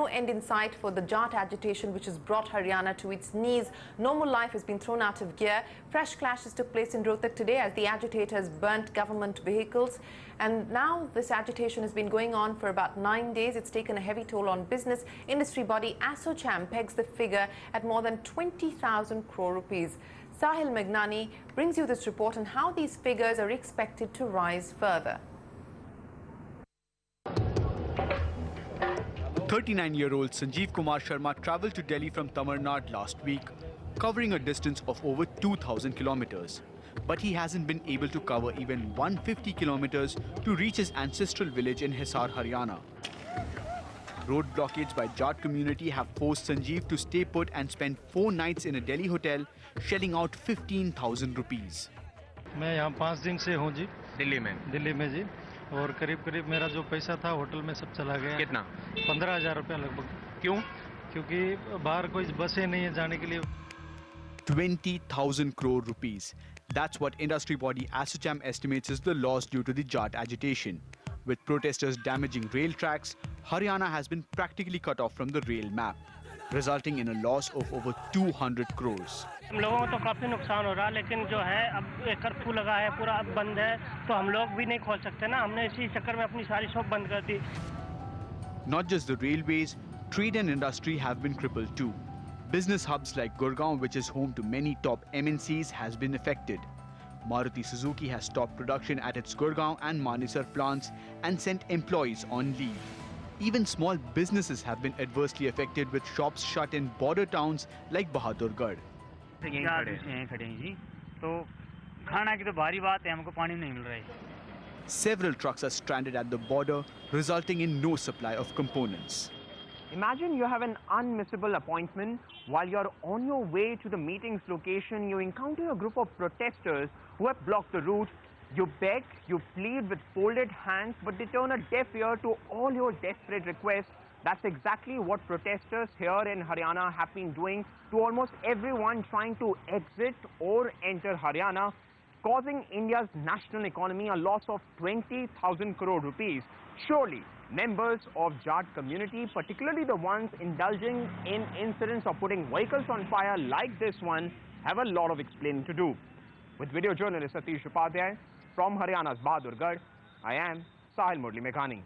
No end in sight for the Jat agitation which has brought Haryana to its knees. Normal life has been thrown out of gear. Fresh clashes took place in Rohtak today as the agitators burnt government vehicles. And now this agitation has been going on for about nine days. It's taken a heavy toll on business. Industry body ASSOCHAM pegs the figure at more than 20,000 crore rupees. Sahil Menghani brings you this report on how these figures are expected to rise further. 39-year-old Sanjeev Kumar Sharma travelled to Delhi from Tamil Nadu last week, covering a distance of over 2,000 kilometers. But he hasn't been able to cover even 150 kilometers to reach his ancestral village in Hisar, Haryana. Road blockades by Jat community have forced Sanjeev to stay put and spend four nights in a Delhi hotel, shelling out 15,000 rupees. मैं यहाँ पाँच दिन से हूँ जी दिल्ली में दिल्ली में जी और करीब करीब मेरा जो पैसा था होटल में सब चला गया कितना पंद्रह हज़ार रुपया लगभग क्यों क्योंकि बाहर कोई बसें नहीं है जाने के लिए 20,000 crore rupees. That's what industry body ASSOCHAM estimates is the loss due to the Jat agitation. With protesters damaging rail tracks, Haryana has been practically cut off from the rail map, resulting in a loss of over 200 crores. हम लोगों को तो काफ़ी नुकसान हो रहा है लेकिन जो है अब एक कर्फ्यू लगा है पूरा अब बंद है तो हम लोग भी नहीं खोल सकते ना हमने इसी चक्कर में अपनी सारी शॉप बंद कर दी Not just the railways, trade and industry have been crippled too. Business hubs like Gurgaon, which is home to many top MNCs, has been affected. Maruti Suzuki has stopped production at its Gurgaon and Manesar plants and sent employees on leave. Even small businesses have been adversely affected with shops shut in border towns like Bahadurgarh. यहीं खड़े यहीं खड़े हैं जी तो खाना की तो भारी बात है हमको पानी नहीं मिल रहा है Several trucks are stranded at the border, resulting in no supply of components. Imagine you have an unmissable appointment. While you're on your way to the meeting's location, you encounter a group of protesters who have blocked the route. You beg, you plead with folded hands, but they turn a deaf ear to all your desperate requests. That's exactly what protesters here in Haryana have been doing to almost everyone trying to exit or enter Haryana, causing India's national economy a loss of 20,000 crore rupees. Surely, members of Jat community, particularly the ones indulging in incidents of putting vehicles on fire like this one, have a lot of explaining to do. With video journalist Satish Upadhyay from Haryana's Bahadurgarh, I am Sahil Murli Menghani.